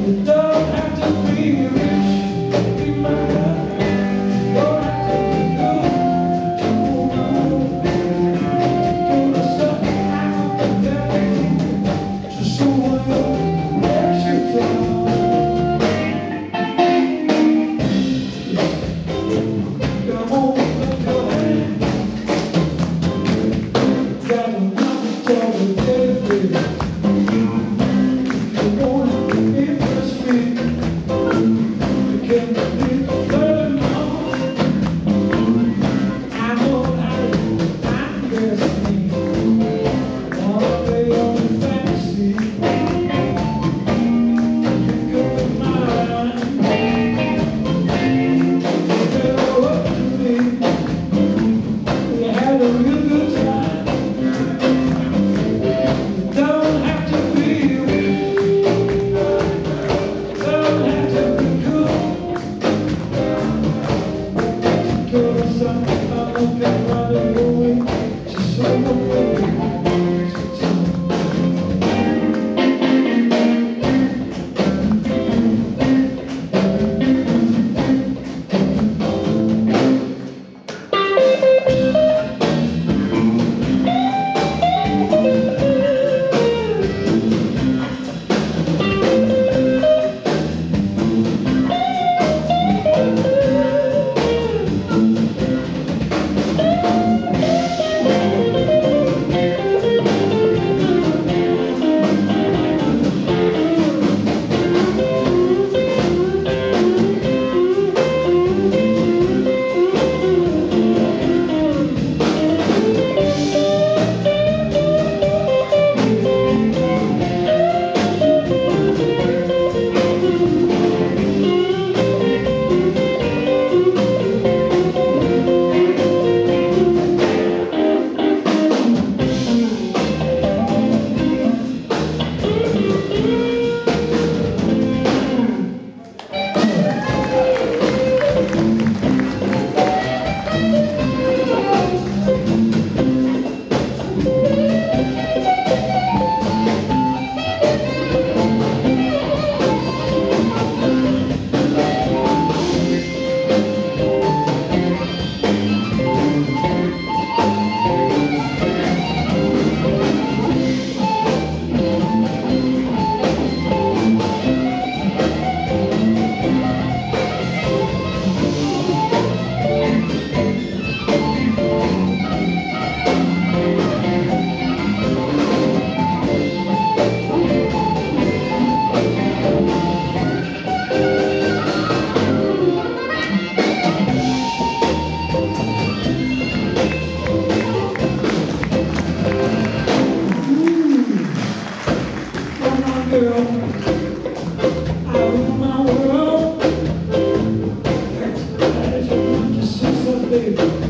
No! Don't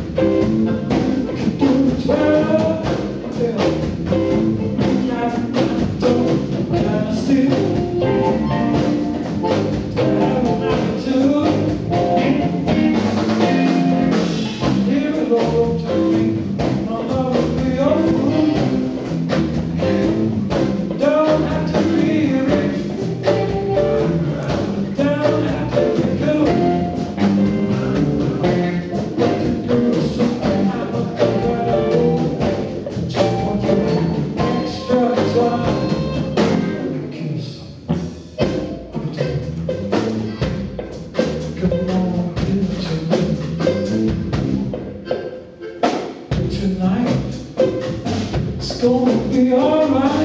gonna be alright.